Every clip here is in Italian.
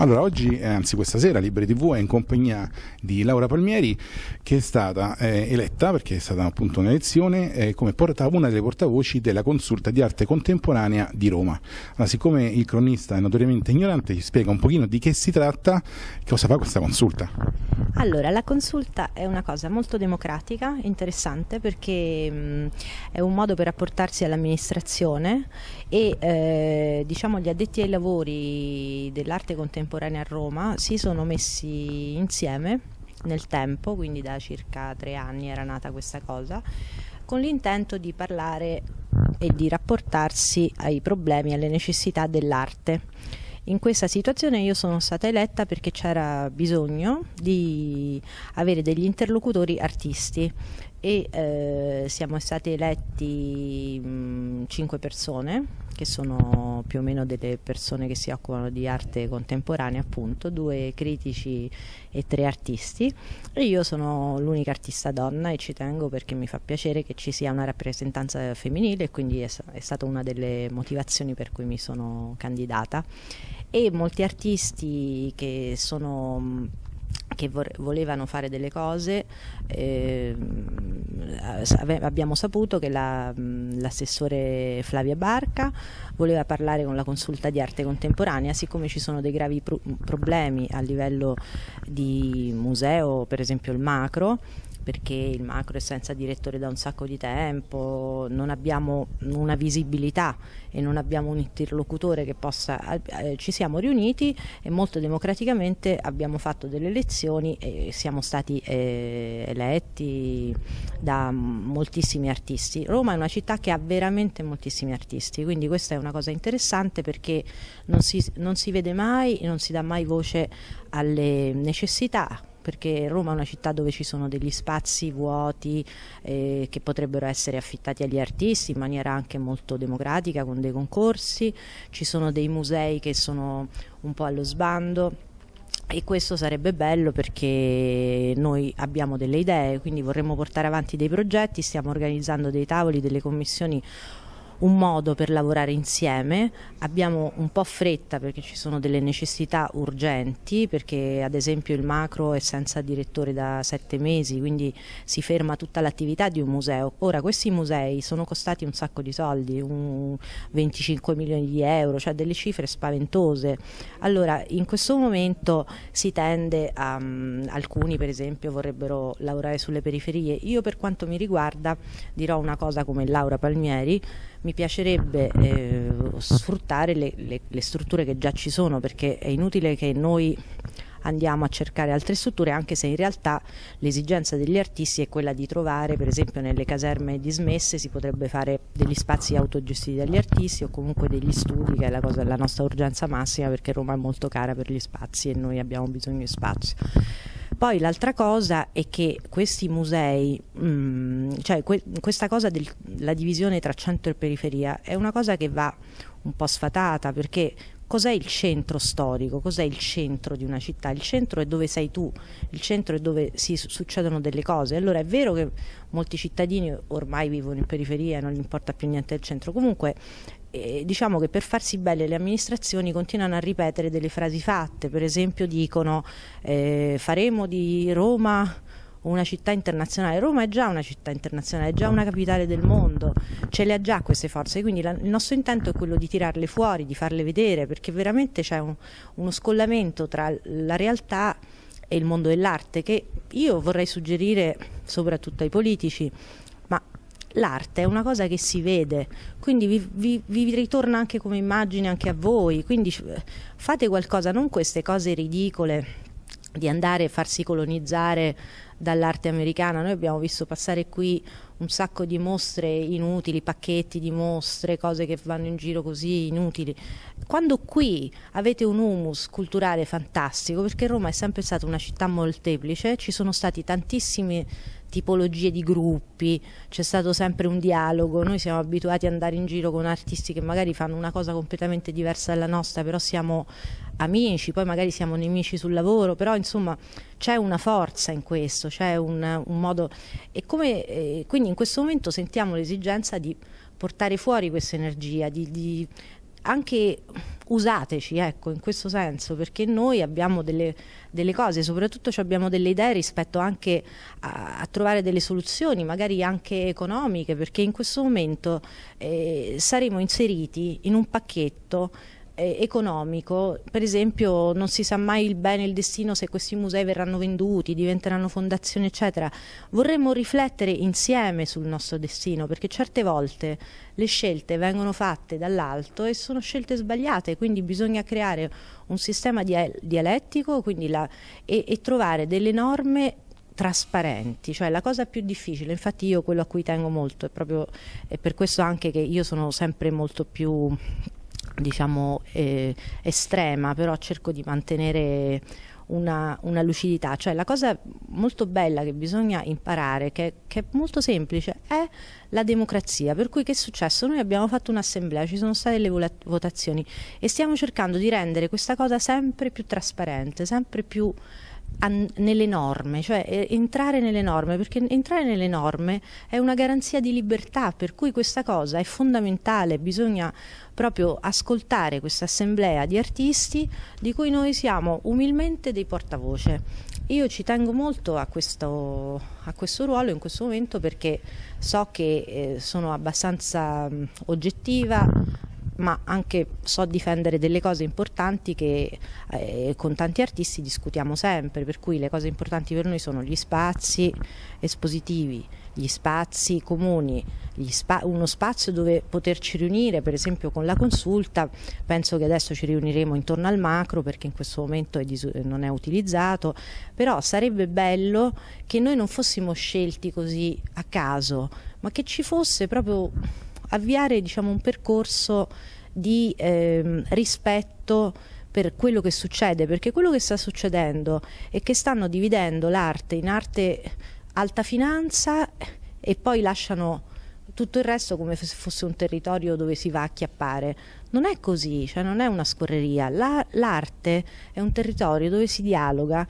Allora, oggi, eh, anzi questa sera, Libri TV è in compagnia di Laura Palmieri che è stata eh, eletta, perché è stata appunto un'elezione, eh, come porta, una delle portavoci della consulta di arte contemporanea di Roma. Allora, siccome il cronista è notoriamente ignorante, ci spiega un pochino di che si tratta, cosa fa questa consulta. Allora, la consulta è una cosa molto democratica, interessante, perché mh, è un modo per rapportarsi all'amministrazione e eh, diciamo gli addetti ai lavori dell'arte contemporanea contemporanea a Roma si sono messi insieme nel tempo, quindi da circa tre anni era nata questa cosa, con l'intento di parlare e di rapportarsi ai problemi, alle necessità dell'arte. In questa situazione io sono stata eletta perché c'era bisogno di avere degli interlocutori artisti e eh, siamo stati eletti mh, cinque persone che sono più o meno delle persone che si occupano di arte contemporanea appunto, due critici e tre artisti. E io sono l'unica artista donna e ci tengo perché mi fa piacere che ci sia una rappresentanza femminile e quindi è, è stata una delle motivazioni per cui mi sono candidata. E molti artisti che sono che volevano fare delle cose, eh, abbiamo saputo che la, l'assessore Flavia Barca voleva parlare con la consulta di arte contemporanea, siccome ci sono dei gravi pro- problemi a livello di museo, per esempio il macro, perché il macro è senza direttore da un sacco di tempo, non abbiamo una visibilità e non abbiamo un interlocutore che possa... Eh, ci siamo riuniti e molto democraticamente abbiamo fatto delle elezioni e siamo stati eh, eletti da moltissimi artisti. Roma è una città che ha veramente moltissimi artisti, quindi questa è una cosa interessante perché non si, non si vede mai, non si dà mai voce alle necessità perché Roma è una città dove ci sono degli spazi vuoti eh, che potrebbero essere affittati agli artisti in maniera anche molto democratica con dei concorsi, ci sono dei musei che sono un po' allo sbando. E questo sarebbe bello perché noi abbiamo delle idee, quindi vorremmo portare avanti dei progetti, stiamo organizzando dei tavoli, delle commissioni un modo per lavorare insieme, abbiamo un po' fretta perché ci sono delle necessità urgenti, perché ad esempio il macro è senza direttore da sette mesi, quindi si ferma tutta l'attività di un museo. Ora questi musei sono costati un sacco di soldi, 25 milioni di euro, cioè delle cifre spaventose. Allora in questo momento si tende a, um, alcuni per esempio vorrebbero lavorare sulle periferie, io per quanto mi riguarda dirò una cosa come Laura Palmieri, mi piacerebbe eh, sfruttare le, le, le strutture che già ci sono perché è inutile che noi andiamo a cercare altre strutture anche se in realtà l'esigenza degli artisti è quella di trovare per esempio nelle caserme dismesse si potrebbe fare degli spazi autogestiti dagli artisti o comunque degli studi che è la, cosa, la nostra urgenza massima perché Roma è molto cara per gli spazi e noi abbiamo bisogno di spazio. Poi l'altra cosa è che questi musei, mh, mm, cioè que- questa cosa della divisione tra centro e periferia è una cosa che va un po' sfatata perché cos'è il centro storico, cos'è il centro di una città? Il centro è dove sei tu, il centro è dove si succedono delle cose. Allora è vero che molti cittadini ormai vivono in periferia, non gli importa più niente del centro, comunque eh, diciamo che per farsi belle le amministrazioni continuano a ripetere delle frasi fatte, per esempio dicono eh, faremo di Roma una città internazionale. Roma è già una città internazionale, è già una capitale del mondo, ce le ha già queste forze, quindi la, il nostro intento è quello di tirarle fuori, di farle vedere, perché veramente c'è un, uno scollamento tra la realtà e il mondo dell'arte che io vorrei suggerire soprattutto ai politici, l'arte è una cosa che si vede, quindi vi, vi, vi, ritorna anche come immagine anche a voi, quindi fate qualcosa, non queste cose ridicole di andare a farsi colonizzare dall'arte americana. Noi abbiamo visto passare qui un sacco di mostre inutili, pacchetti di mostre, cose che vanno in giro così inutili. Quando qui avete un humus culturale fantastico, perché Roma è sempre stata una città molteplice, ci sono stati tantissimi tipologie di gruppi, c'è stato sempre un dialogo, noi siamo abituati ad andare in giro con artisti che magari fanno una cosa completamente diversa dalla nostra, però siamo amici, poi magari siamo nemici sul lavoro, però insomma c'è una forza in questo, c'è un, un modo e come, eh, quindi in questo momento sentiamo l'esigenza di portare fuori questa energia, di, di anche usateci, ecco, in questo senso, perché noi abbiamo delle, delle cose, soprattutto abbiamo delle idee rispetto anche a, a, trovare delle soluzioni, magari anche economiche, perché in questo momento eh, saremo inseriti in un pacchetto economico, per esempio non si sa mai il bene il destino se questi musei verranno venduti, diventeranno fondazioni eccetera, vorremmo riflettere insieme sul nostro destino perché certe volte le scelte vengono fatte dall'alto e sono scelte sbagliate, quindi bisogna creare un sistema dialettico la, e, e trovare delle norme trasparenti, cioè la cosa più difficile, infatti io quello a cui tengo molto è proprio è per questo anche che io sono sempre molto più diciamo eh, estrema, però cerco di mantenere una, una, lucidità. Cioè la cosa molto bella che bisogna imparare, che, che, è molto semplice, è la democrazia. Per cui che è successo? Noi abbiamo fatto un'assemblea, ci sono state le votazioni e stiamo cercando di rendere questa cosa sempre più trasparente, sempre più nelle norme, cioè eh, entrare nelle norme, perché entrare nelle norme è una garanzia di libertà, per cui questa cosa è fondamentale, bisogna proprio ascoltare questa assemblea di artisti di cui noi siamo umilmente dei portavoce. Io ci tengo molto a questo, a questo ruolo in questo momento perché so che eh, sono abbastanza mh, oggettiva, ma anche so difendere delle cose importanti che eh, con tanti artisti discutiamo sempre, per cui le cose importanti per noi sono gli spazi espositivi, gli spazi comuni, gli spa uno spazio dove poterci riunire, per esempio con la consulta, penso che adesso ci riuniremo intorno al macro perché in questo momento è non è utilizzato, però sarebbe bello che noi non fossimo scelti così a caso, ma che ci fosse proprio avviare diciamo, un percorso di eh, rispetto per quello che succede, perché quello che sta succedendo è che stanno dividendo l'arte in arte alta finanza e poi lasciano tutto il resto come se fosse un territorio dove si va a chiappare. Non è così, cioè non è una scorreria. La, l'arte è un territorio dove si dialoga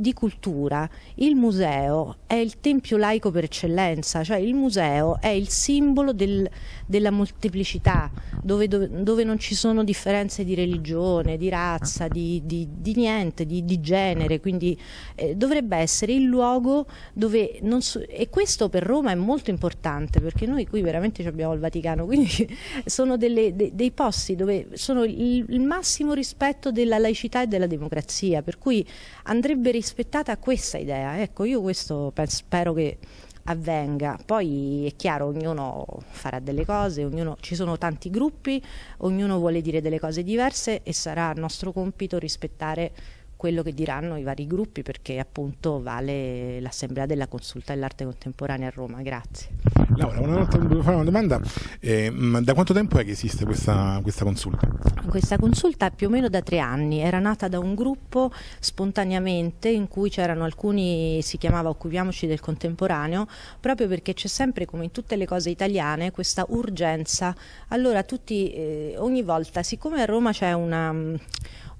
di cultura, il museo è il tempio laico per eccellenza, cioè il museo è il simbolo del, della molteplicità, dove, dove, dove, non ci sono differenze di religione, di razza, di, di, di niente, di, di, genere, quindi eh, dovrebbe essere il luogo dove non so, e questo per Roma è molto importante perché noi qui veramente abbiamo il Vaticano, quindi sono delle, de, dei posti dove sono il, il massimo rispetto della laicità e della democrazia, per cui andrebbe rispettata questa idea. Ecco, io questo penso, spero che avvenga. Poi è chiaro, ognuno farà delle cose, ognuno, ci sono tanti gruppi, ognuno vuole dire delle cose diverse e sarà nostro compito rispettare quello che diranno i vari gruppi perché appunto vale l'assemblea della consulta dell'arte contemporanea a Roma. Grazie. Laura, una volta volevo fare una domanda, eh, da quanto tempo è che esiste questa, questa consulta? Questa consulta più o meno da tre anni, era nata da un gruppo spontaneamente in cui c'erano alcuni, si chiamava Occupiamoci del contemporaneo, proprio perché c'è sempre come in tutte le cose italiane questa urgenza. Allora tutti, eh, ogni volta, siccome a Roma c'è una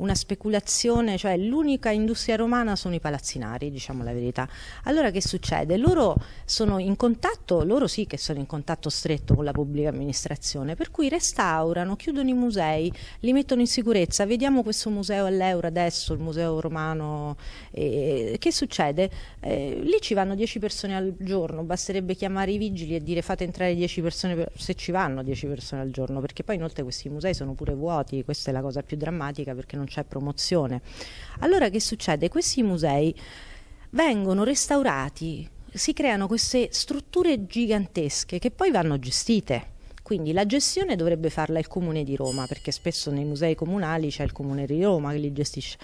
una speculazione, cioè l'unica industria romana sono i palazzinari, diciamo la verità. Allora che succede? Loro sono in contatto, loro sì che sono in contatto stretto con la pubblica amministrazione, per cui restaurano, chiudono i musei, li mettono in sicurezza. Vediamo questo museo all'Euro adesso, il museo romano. Eh, che succede? Eh, lì ci vanno 10 persone al giorno, basterebbe chiamare i vigili e dire fate entrare 10 persone per... se ci vanno 10 persone al giorno, perché poi inoltre questi musei sono pure vuoti, questa è la cosa più drammatica perché non c'è promozione. Allora che succede? Questi musei vengono restaurati, si creano queste strutture gigantesche che poi vanno gestite. Quindi la gestione dovrebbe farla il Comune di Roma, perché spesso nei musei comunali c'è il Comune di Roma che li gestisce.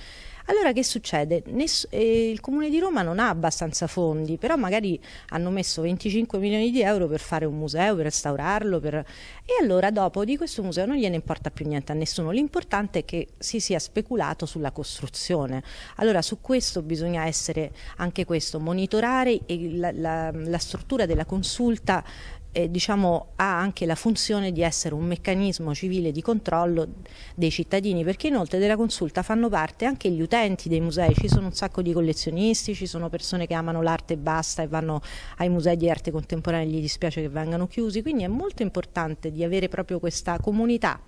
Allora che succede? Ness eh, il Comune di Roma non ha abbastanza fondi, però magari hanno messo 25 milioni di euro per fare un museo, per restaurarlo, per... e allora dopo di questo museo non gliene importa più niente a nessuno, l'importante è che si sia speculato sulla costruzione. Allora su questo bisogna essere anche questo, monitorare la, la, la struttura della consulta eh, diciamo, ha anche la funzione di essere un meccanismo civile di controllo dei cittadini, perché inoltre della consulta fanno parte anche gli utenti dei musei, ci sono un sacco di collezionisti, ci sono persone che amano l'arte e basta e vanno ai musei di arte contemporanea e gli dispiace che vengano chiusi, quindi è molto importante di avere proprio questa comunità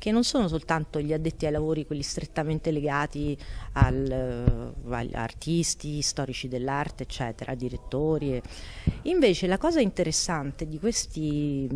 che non sono soltanto gli addetti ai lavori, quelli strettamente legati al, agli artisti, storici dell'arte, eccetera, direttori. Invece la cosa interessante di questi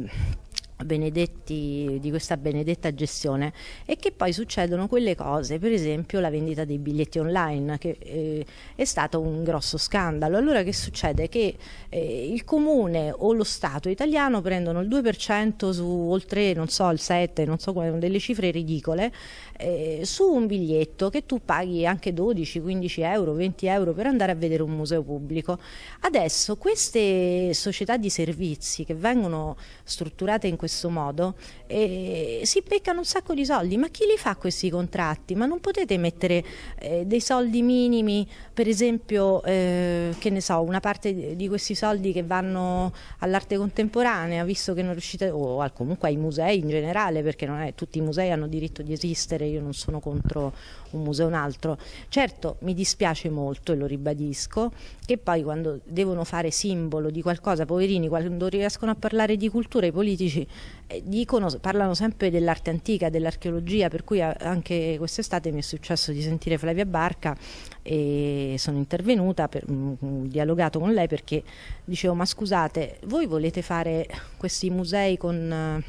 benedetti, di questa benedetta gestione è che poi succedono quelle cose, per esempio la vendita dei biglietti online che eh, è stato un grosso scandalo. Allora che succede? Che eh, il comune o lo Stato italiano prendono il 2% su oltre, non so, il 7, non so, delle cifre ridicole eh, su un biglietto che tu paghi anche 12, 15 euro, 20 euro per andare a vedere un museo pubblico. Adesso queste società di servizi che vengono strutturate in questo modo eh, si beccano un sacco di soldi, ma chi li fa questi contratti? Ma non potete mettere eh, dei soldi minimi, per esempio, eh, che ne so, una parte di questi soldi che vanno all'arte contemporanea, visto che non riuscite, o comunque ai musei in generale, perché non è, tutti i musei hanno diritto di esistere, io non sono contro un museo o un altro. Certo, mi dispiace molto, e lo ribadisco, che poi quando devono fare simbolo di qualcosa, poverini, quando riescono a parlare di cultura, i politici dicono, parlano sempre dell'arte antica, dell'archeologia, per cui anche quest'estate mi è successo di sentire Flavia Barca e sono intervenuta, per, mh, mm, dialogato con lei perché dicevo ma scusate, voi volete fare questi musei con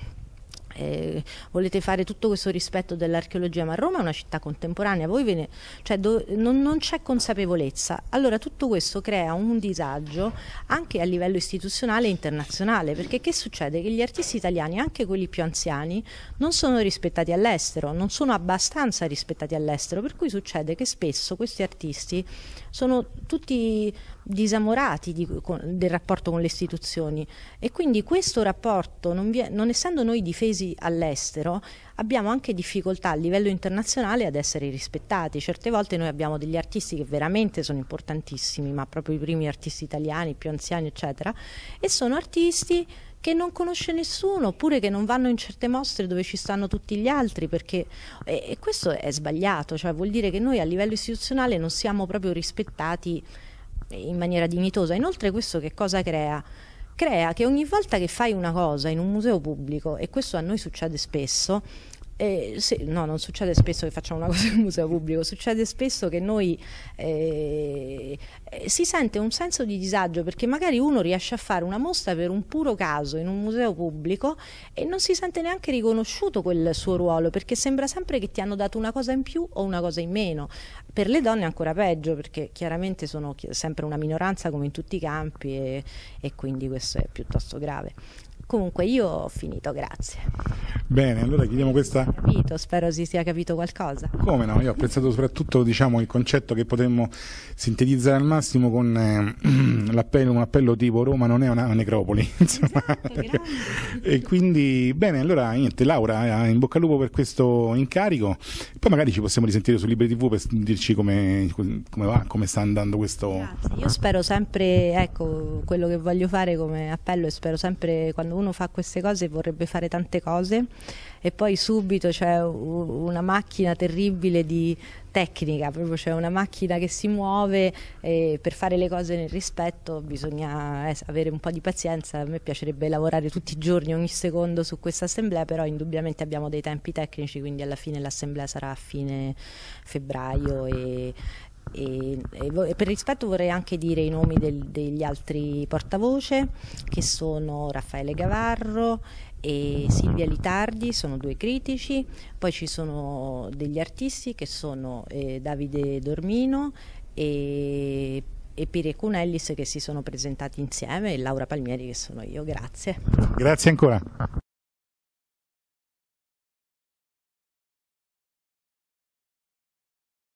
eh, volete fare tutto questo rispetto dell'archeologia, ma Roma è una città contemporanea, ne, cioè do, non, non, c'è consapevolezza. Allora tutto questo crea un disagio anche a livello istituzionale e internazionale, perché che succede? Che gli artisti italiani, anche quelli più anziani, non sono rispettati all'estero, non sono abbastanza rispettati all'estero, per cui succede che spesso questi artisti sono tutti disamorati di, con, del rapporto con le istituzioni e quindi questo rapporto, non, vi, non essendo noi difesi all'estero, abbiamo anche difficoltà a livello internazionale ad essere rispettati. Certe volte noi abbiamo degli artisti che veramente sono importantissimi, ma proprio i primi artisti italiani, più anziani, eccetera, e sono artisti che non conosce nessuno, oppure che non vanno in certe mostre dove ci stanno tutti gli altri, perché e, e questo è sbagliato, cioè vuol dire che noi a livello istituzionale non siamo proprio rispettati in maniera dignitosa. Inoltre questo che cosa crea? Crea che ogni volta che fai una cosa in un museo pubblico, e questo a noi succede spesso, eh, sì, no, non succede spesso che facciamo una cosa in un museo pubblico, succede spesso che noi eh, si sente un senso di disagio perché magari uno riesce a fare una mostra per un puro caso in un museo pubblico e non si sente neanche riconosciuto quel suo ruolo perché sembra sempre che ti hanno dato una cosa in più o una cosa in meno. Per le donne è ancora peggio perché chiaramente sono sempre una minoranza come in tutti i campi e, e quindi questo è piuttosto grave. Comunque io ho finito, grazie. Bene, allora chiediamo questa... Capito, spero si sia capito qualcosa. Come no, io ho apprezzato soprattutto diciamo, il concetto che potremmo sintetizzare al massimo con eh, l'appello, un appello tipo Roma non è una necropoli. Esatto, e quindi, bene, allora niente, Laura, eh, in bocca al lupo per questo incarico. Poi magari ci possiamo risentire su Libri TV per dirci come, come va, come sta andando questo... Grazie. Io spero sempre, ecco, quello che voglio fare come appello e spero sempre quando uno fa queste cose vorrebbe fare tante cose e poi subito c'è una macchina terribile di tecnica, proprio c'è una macchina che si muove e per fare le cose nel rispetto bisogna eh, avere un po' di pazienza, a me piacerebbe lavorare tutti i giorni, ogni secondo su questa assemblea, però indubbiamente abbiamo dei tempi tecnici, quindi alla fine l'assemblea sarà a fine febbraio e, e, e, per rispetto vorrei anche dire i nomi del, degli altri portavoce che sono Raffaele Gavarro e Silvia Litardi, sono due critici, poi ci sono degli artisti che sono eh, Davide Dormino e, e Pire Cunellis che si sono presentati insieme e Laura Palmieri che sono io, grazie. Grazie ancora.